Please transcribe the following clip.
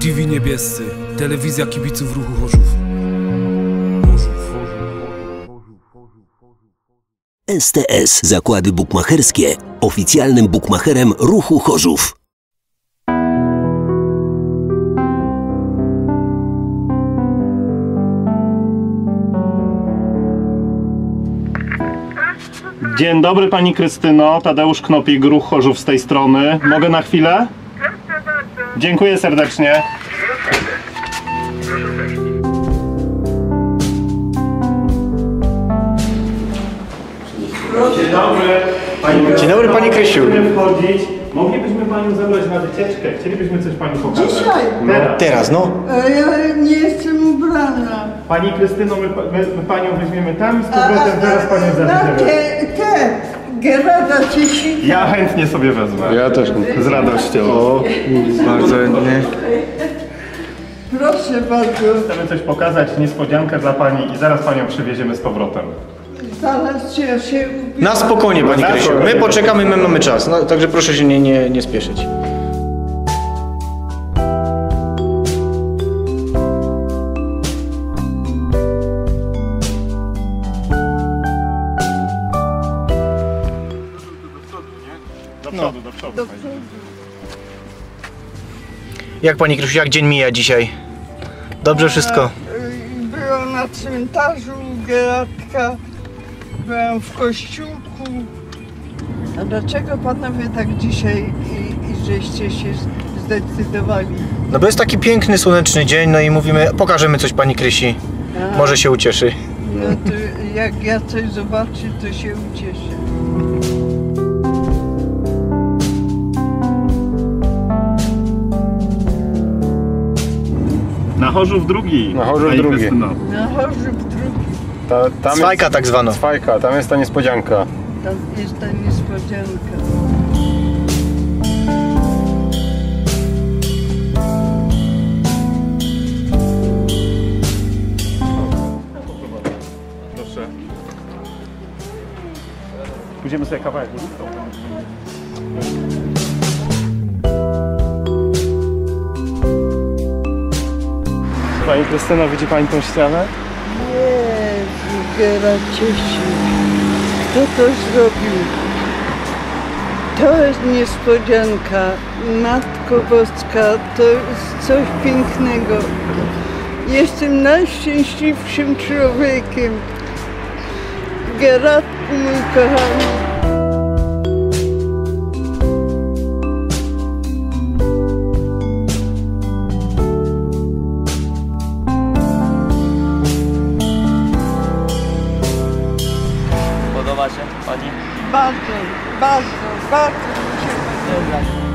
TV Niebiescy, telewizja kibiców ruchu Chorzów. STS Zakłady Bukmacherskie, oficjalnym bukmacherem ruchu Chorzów. Dzień dobry Pani Krystyno, Tadeusz Knopik, Ruch Chorzów z tej strony. Mogę na chwilę? Dziękuję serdecznie. Dzień dobry. Pani Dzień dobry, Pani Krysiu. Wchodzić. Moglibyśmy Panią zabrać na wycieczkę. Chcielibyśmy coś Pani pokazać. Dzisiaj? Teraz. Teraz, no. E, Ja nie jestem ubrana. Pani Krystyno, my, my, my Panią weźmiemy tam i z powrotem zaraz Panią zabierzemy. te, te, Gerada Ciesika. Ja chętnie sobie wezmę. Ja też. Z radością. O, bardzo nie. Proszę bardzo, Chcemy coś pokazać, niespodziankę dla Pani i zaraz Panią przywieziemy z powrotem. zaraz ja się ubiorę. Na spokojnie, Pani Krysiu. My poczekamy, my mamy czas. No, także proszę się nie, nie, nie spieszyć. Do przodu, do przodu. Do przodu. Jak Pani Krysiu, jak dzień mija dzisiaj? Dobrze wszystko? E, Byłam na cmentarzu u Geradka, byłam w kościółku. A dlaczego panowie tak dzisiaj i, i żeście się zdecydowali? No bo jest taki piękny, słoneczny dzień, no i mówimy, pokażemy coś Pani Krysi. A, Może się ucieszy. No to jak ja coś zobaczę, to się ucieszę. Na Chorzów drugi. Na Chorzów drugi. Na Chorzów drugi, Ta, tam Swajka jest, tak zwana. Swajka, tam jest ta niespodzianka. tam jest ta niespodzianka. Proszę. Pójdziemy sobie kawałek. Pani Krystyno, widzi Pani tą ścianę? Jezu, Geraciesiu, kto to zrobił? To jest niespodzianka. Matko Boska, to jest coś pięknego. Jestem najszczęśliwszym człowiekiem. Geratku, mój kochany. Podoba się Pani? Bardzo, bardzo, bardzo mi się podoba.